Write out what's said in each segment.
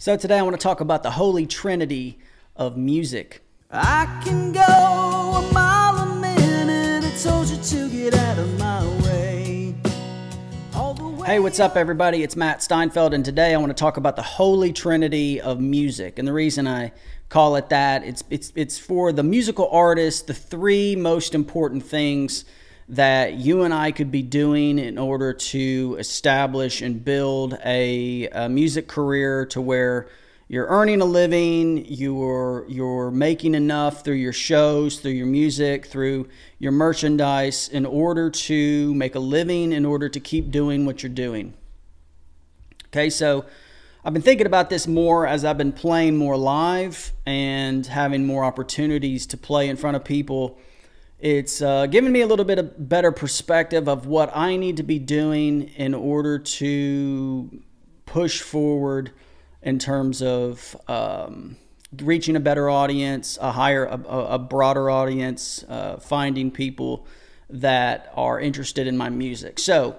So today I want to talk about the holy trinity of music. I can go a mile a minute. I told you to get out of my way. Way Hey, what's up, everybody? It's Matt Steinfeld, and today I want to talk about the holy trinity of music. And the reason I call it that, it's it's it's for the musical artist, the three most important things that you and I could be doing in order to establish and build a, a music career to where you're earning a living, you're you're making enough through your shows, through your music, through your merchandise in order to make a living, in order to keep doing what you're doing. Okay, so I've been thinking about this more as I've been playing more live and having more opportunities to play in front of people. It's uh, given me a little bit of better perspective of what I need to be doing in order to push forward in terms of um, reaching a better audience, a higher, a, a broader audience, uh, finding people that are interested in my music. So,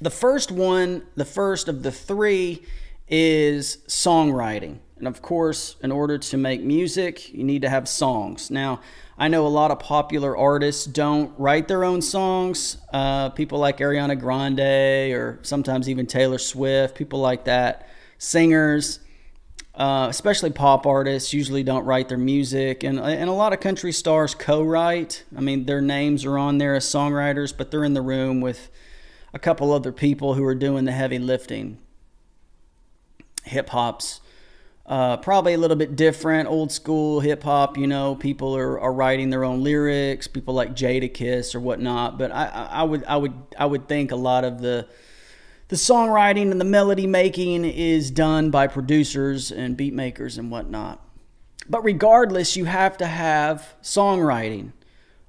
the first one, the first of the three, is songwriting. And of course, in order to make music, you need to have songs. Now, I know a lot of popular artists don't write their own songs. Uh, people like Ariana Grande or sometimes even Taylor Swift, people like that. Singers, uh, especially pop artists, usually don't write their music. And, and a lot of country stars co write. I mean, their names are on there as songwriters, but they're in the room with a couple other people who are doing the heavy lifting. Hip hop's uh, probably a little bit different, old school hip hop. You know, people are, are writing their own lyrics. People like Jadakiss or whatnot. But I, I would I would I would think a lot of the the songwriting and the melody making is done by producers and beat makers and whatnot. But regardless, you have to have songwriting,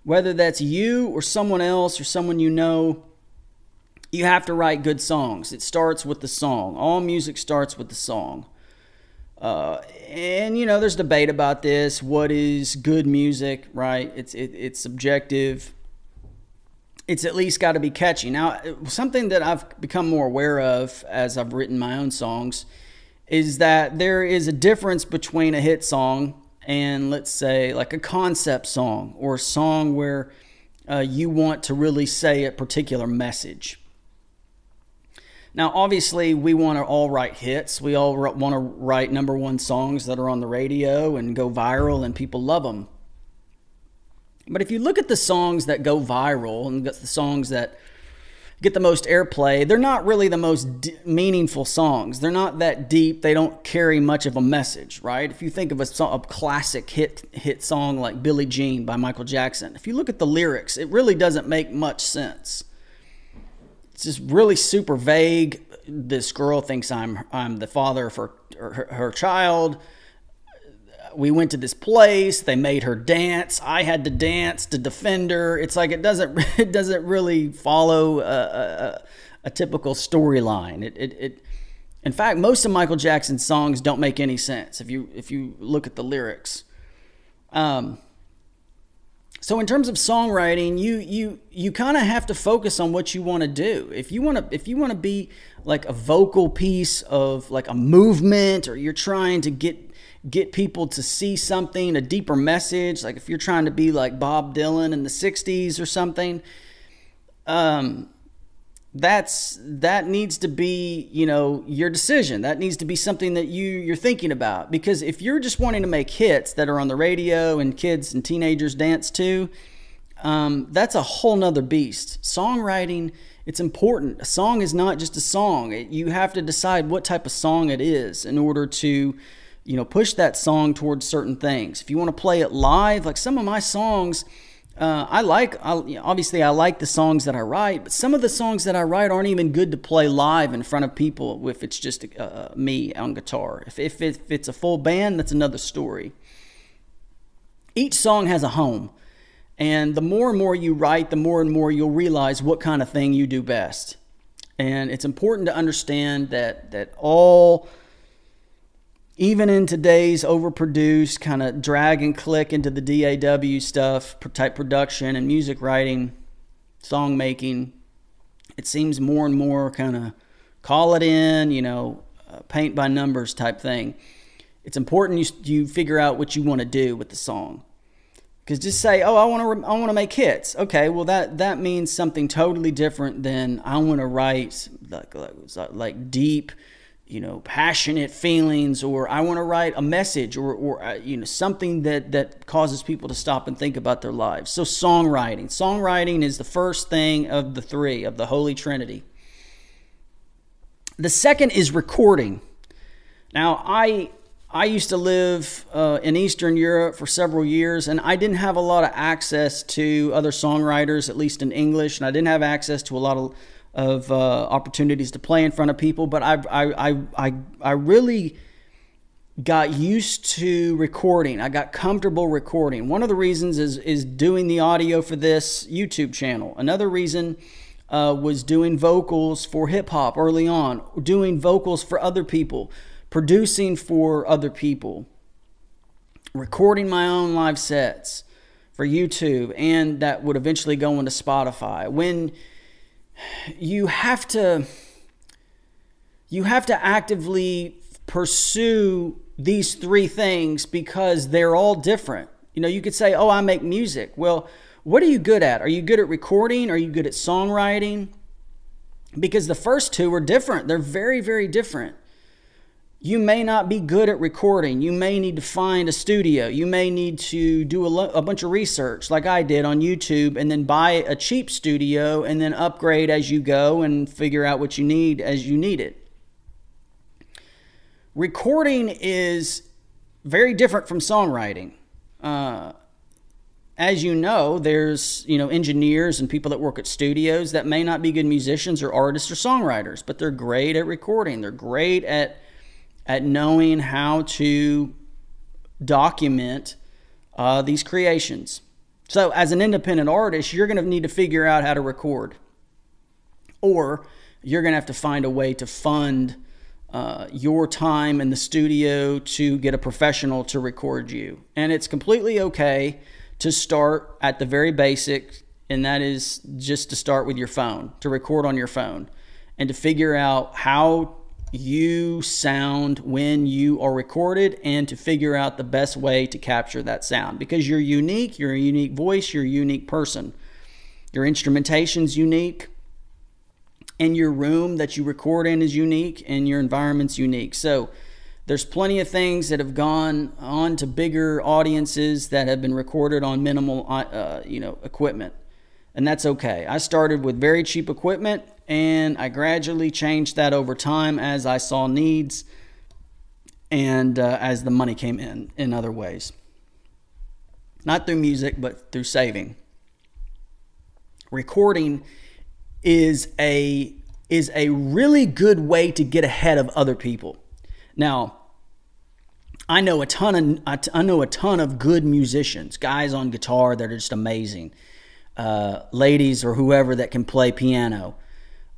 whether that's you or someone else or someone you know. You have to write good songs. It starts with the song. All music starts with the song. Uh, and you know, there's debate about this. What is good music, right? It's it, it's subjective. It's at least got to be catchy. Now, something that I've become more aware of as I've written my own songs is that there is a difference between a hit song and let's say like a concept song or a song where uh, you want to really say a particular message. Now, obviously, we want to all write hits. We all want to write number one songs that are on the radio and go viral and people love them. But if you look at the songs that go viral and the songs that get the most airplay, they're not really the most meaningful songs. They're not that deep. They don't carry much of a message, right? If you think of a, a classic hit hit song like Billie Jean by Michael Jackson, if you look at the lyrics, it really doesn't make much sense it's just really super vague. This girl thinks I'm I'm the father of her her, her child. We went to this place. They made her dance. I had to dance to defend her. It's like it doesn't it doesn't really follow a, a, a typical storyline. It, it it in fact most of Michael Jackson's songs don't make any sense if you if you look at the lyrics. Um, so in terms of songwriting, you you you kind of have to focus on what you want to do. If you want to if you want to be like a vocal piece of like a movement or you're trying to get get people to see something, a deeper message, like if you're trying to be like Bob Dylan in the 60s or something, um that's that needs to be you know your decision. That needs to be something that you you're thinking about. Because if you're just wanting to make hits that are on the radio and kids and teenagers dance to um, that's a whole nother beast. Songwriting it's important. A song is not just a song. It, you have to decide what type of song it is in order to you know push that song towards certain things. If you want to play it live like some of my songs uh, I like, I, obviously, I like the songs that I write, but some of the songs that I write aren't even good to play live in front of people if it's just uh, me on guitar. If, if, if it's a full band, that's another story. Each song has a home, and the more and more you write, the more and more you'll realize what kind of thing you do best. And it's important to understand that that all even in today's overproduced kind of drag and click into the DAW stuff type production and music writing, song making, it seems more and more kind of call it in, you know, a paint by numbers type thing. It's important you you figure out what you want to do with the song. Because just say, "Oh, I want to I want to make hits." Okay, well that that means something totally different than I want to write like like, like deep you know passionate feelings or i want to write a message or, or uh, you know something that that causes people to stop and think about their lives. So songwriting. Songwriting is the first thing of the three of the holy trinity. The second is recording. Now i i used to live uh, in eastern europe for several years and i didn't have a lot of access to other songwriters at least in english and i didn't have access to a lot of of uh, opportunities to play in front of people, but I, I, I, I, I really got used to recording. I got comfortable recording. One of the reasons is is doing the audio for this YouTube channel. Another reason uh, was doing vocals for hip hop early on, doing vocals for other people, producing for other people, recording my own live sets for YouTube, and that would eventually go into Spotify. When you have to you have to actively pursue these three things because they're all different. You know, you could say, "Oh, I make music." Well, what are you good at? Are you good at recording? Are you good at songwriting? Because the first two are different. They're very, very different. You may not be good at recording. You may need to find a studio. You may need to do a, lo- a, bunch of research, like I did on YouTube, and then buy a cheap studio and then upgrade as you go and figure out what you need as you need it. Recording is very different from songwriting. Uh, as you know, there's you know engineers and people that work at studios that may not be good musicians or artists or songwriters, but they're great at recording. They're great at at knowing how to document uh, these creations. So, as an independent artist, you're going to need to figure out how to record, or you're going to have to find a way to fund uh, your time in the studio to get a professional to record you. And it's completely okay to start at the very basic, and that is just to start with your phone, to record on your phone, and to figure out how you sound when you are recorded and to figure out the best way to capture that sound because you're unique, you're a unique voice, you're a unique person. Your instrumentation's unique and your room that you record in is unique and your environment's unique. So there's plenty of things that have gone on to bigger audiences that have been recorded on minimal uh, you know equipment. And that's okay. I started with very cheap equipment and I gradually changed that over time as I saw needs and uh, as the money came in in other ways. Not through music, but through saving. Recording is a is a really good way to get ahead of other people. Now, I know a ton of I know a ton of good musicians, guys on guitar that are just amazing, uh, ladies or whoever that can play piano.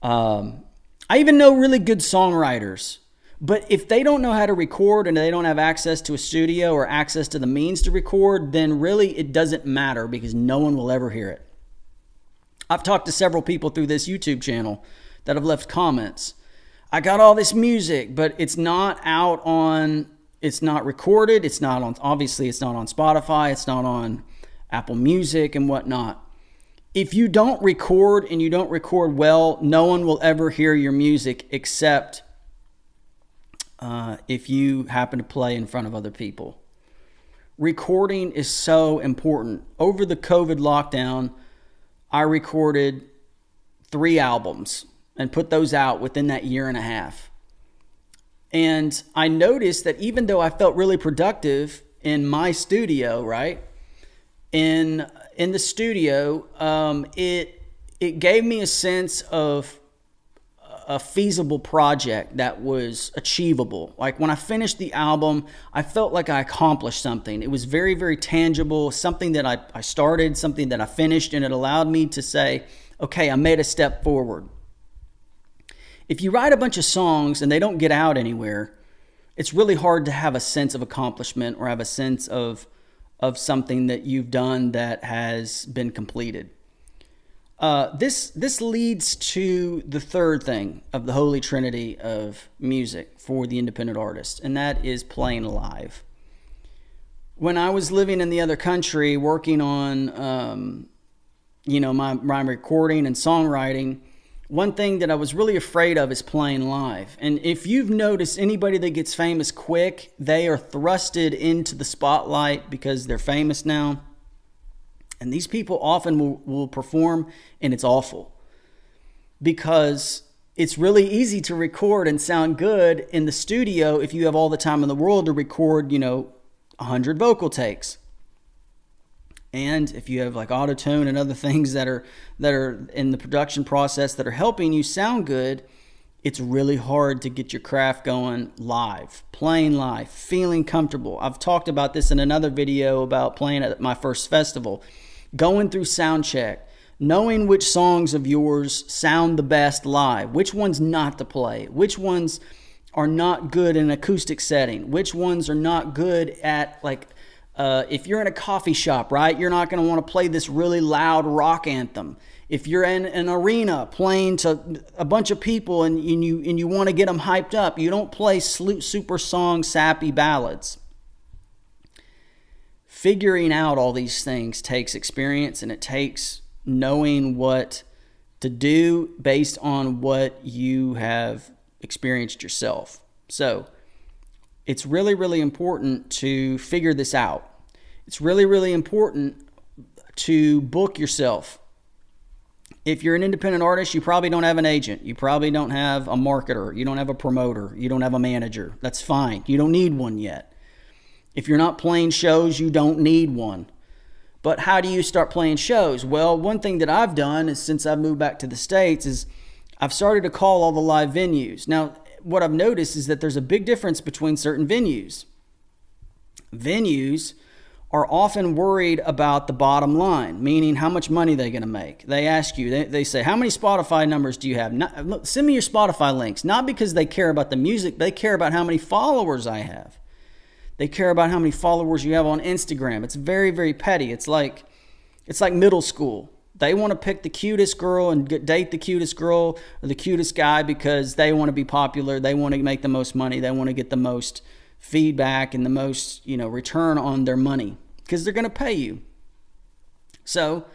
Um, I even know really good songwriters. But if they don't know how to record and they don't have access to a studio or access to the means to record, then really it doesn't matter because no one will ever hear it. I've talked to several people through this YouTube channel that have left comments. I got all this music, but it's not out on, it's not recorded. It's not on, obviously, it's not on Spotify. It's not on Apple Music and whatnot if you don't record and you don't record well, no one will ever hear your music except uh, if you happen to play in front of other people. Recording is so important. Over the COVID lockdown, I recorded three albums and put those out within that year and a half. And I noticed that even though I felt really productive in my studio, right? In in the studio, um, it it gave me a sense of a feasible project that was achievable. Like when I finished the album, I felt like I accomplished something. It was very, very tangible, something that I, I started, something that I finished, and it allowed me to say, okay, I made a step forward. If you write a bunch of songs and they don't get out anywhere, it's really hard to have a sense of accomplishment or have a sense of of something that you've done that has been completed. Uh, this this leads to the third thing of the holy trinity of music for the independent artist, and that is playing live. When I was living in the other country, working on um, you know my my recording and songwriting, one thing that I was really afraid of is playing live. And if you've noticed anybody that gets famous quick, they are thrusted into the spotlight because they're famous now and these people often will, will perform and it's awful because it's really easy to record and sound good in the studio if you have all the time in the world to record, you know, 100 vocal takes. And if you have like auto tune and other things that are that are in the production process that are helping you sound good, it's really hard to get your craft going live, playing live, feeling comfortable. I've talked about this in another video about playing at my first festival going through sound check, knowing which songs of yours sound the best live, which ones not to play, which ones are not good in acoustic setting, which ones are not good at like uh, if you're in a coffee shop, right? You're not going to want to play this really loud rock anthem. If you're in an arena playing to a bunch of people and, and you and you want to get them hyped up, you don't play super song sappy ballads figuring out all these things takes experience and it takes knowing what to do based on what you have experienced yourself. So, it's really, really important to figure this out. It's really, really important to book yourself. If you're an independent artist, you probably don't have an agent. You probably don't have a marketer. You don't have a promoter. You don't have a manager. That's fine. You don't need one yet. If you're not playing shows, you don't need one. But how do you start playing shows? Well, one thing that I've done is since I've moved back to the States is I've started to call all the live venues. Now, what I've noticed is that there's a big difference between certain venues. Venues are often worried about the bottom line, meaning how much money they're going to make. They ask you, they, they say, How many Spotify numbers do you have? Not, send me your Spotify links. Not because they care about the music, they care about how many followers I have. They care about how many followers you have on Instagram. It's very, very petty. It's like it's like middle school. They want to pick the cutest girl and get, date the cutest girl or the cutest guy because they want to be popular. They want to make the most money. They want to get the most feedback and the most, you know, return on their money because they're going to pay you. So,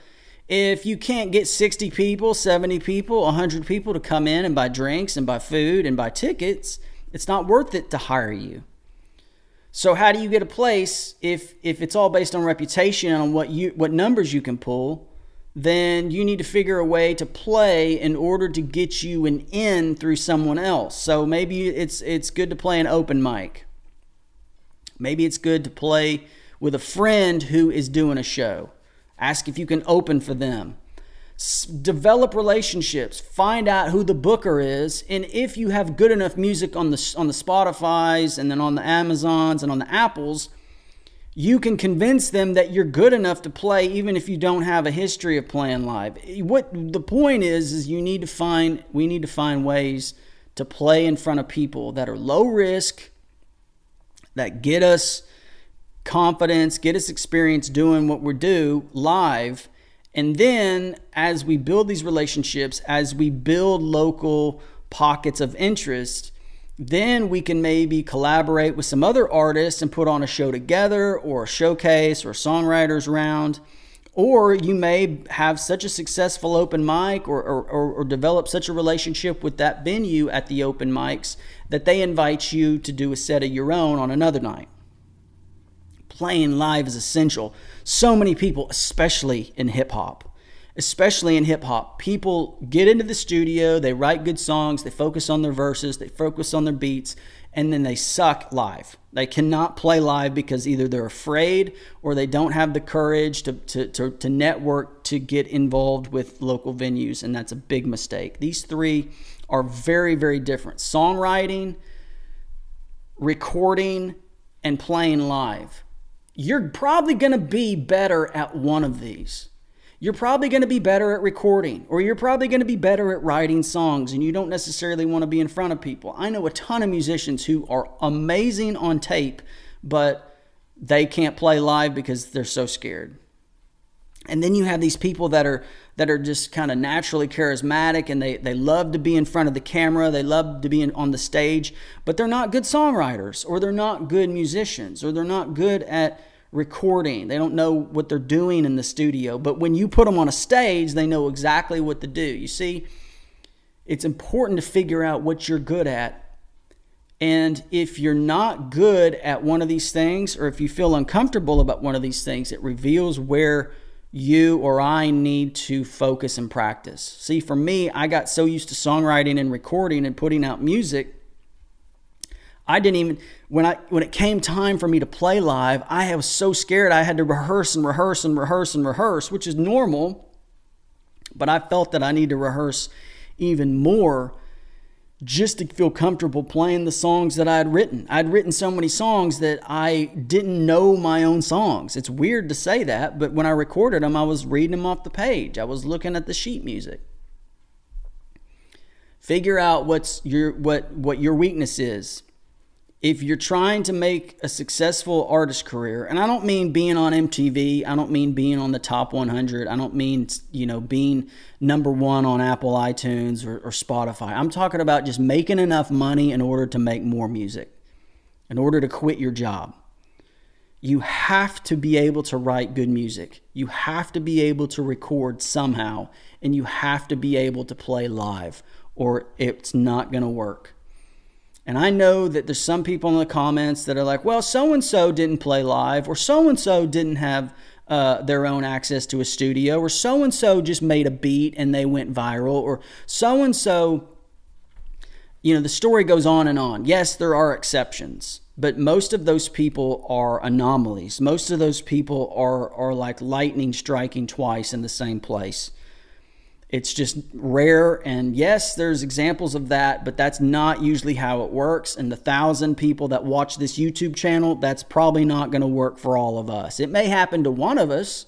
if you can't get 60 people, 70 people, 100 people to come in and buy drinks and buy food and buy tickets, it's not worth it to hire you. So how do you get a place if if it's all based on reputation and on what you what numbers you can pull? Then you need to figure a way to play in order to get you an in through someone else. So maybe it's it's good to play an open mic. Maybe it's good to play with a friend who is doing a show. Ask if you can open for them. Develop relationships. Find out who the booker is and if you have good enough music on the on the spotify's and then on the amazons and on the apples you can convince them that you're good enough to play even if you don't have a history of playing live. What the point is is you need to find we need to find ways to play in front of people that are low risk that get us confidence get us experience doing what we do live and then as we build these relationships, as we build local pockets of interest, then we can maybe collaborate with some other artists and put on a show together or a showcase or a songwriters round. Or you may have such a successful open mic or, or, or, develop such a relationship with that venue at the open mics that they invite you to do a set of your own on another night playing live is essential. So many people, especially in hip hop, especially in hip hop, people get into the studio, they write good songs, they focus on their verses, they focus on their beats, and then they suck live. They cannot play live because either they're afraid or they don't have the courage to, to, to, to network to get involved with local venues, and that's a big mistake. These three are very, very different songwriting, recording, and playing live you're probably going to be better at one of these. You're probably going to be better at recording, or you're probably going to be better at writing songs, and you don't necessarily want to be in front of people. I know a ton of musicians who are amazing on tape, but they can't play live because they're so scared. and then you have these people that are that are just kind of naturally charismatic and they, they love to be in front of the camera they love to be in, on the stage but they're not good songwriters or they're not good musicians or they're not good at recording they don't know what they're doing in the studio but when you put them on a stage they know exactly what to do you see it's important to figure out what you're good at and if you're not good at one of these things or if you feel uncomfortable about one of these things it reveals where you or I need to focus and practice. See, for me, I got so used to songwriting and recording and putting out music. I didn't even when I when it came time for me to play live, I was so scared I had to rehearse and rehearse and rehearse and rehearse, which is normal. But I felt that I need to rehearse even more just to feel comfortable playing the songs that I had written. I'd written so many songs that I didn't know my own songs. It's weird to say that, but when I recorded them, I was reading them off the page. I was looking at the sheet music. Figure out what's your what what your weakness is if you're trying to make a successful artist career, and I don't mean being on MTV, I don't mean being on the top 100, I don't mean, you know, being number one on Apple iTunes or, or Spotify. I'm talking about just making enough money in order to make more music, in order to quit your job. You have to be able to write good music. You have to be able to record somehow, and you have to be able to play live, or it's not going to work. And I know that there's some people in the comments that are like, well, so and so didn't play live, or so and so didn't have uh, their own access to a studio, or so and so just made a beat and they went viral, or so and so, you know, the story goes on and on. Yes, there are exceptions, but most of those people are anomalies. Most of those people are, are like lightning striking twice in the same place. It's just rare. And yes, there's examples of that, but that's not usually how it works. And the thousand people that watch this YouTube channel, that's probably not going to work for all of us. It may happen to one of us,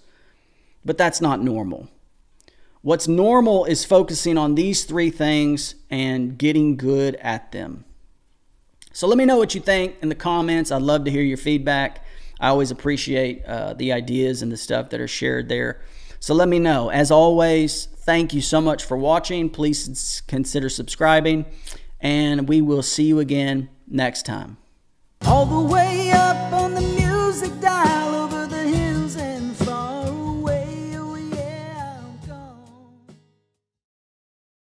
but that's not normal. What's normal is focusing on these three things and getting good at them. So let me know what you think in the comments. I'd love to hear your feedback. I always appreciate uh, the ideas and the stuff that are shared there. So let me know. As always, thank you so much for watching. Please consider subscribing, and we will see you again next time. All the way up on the.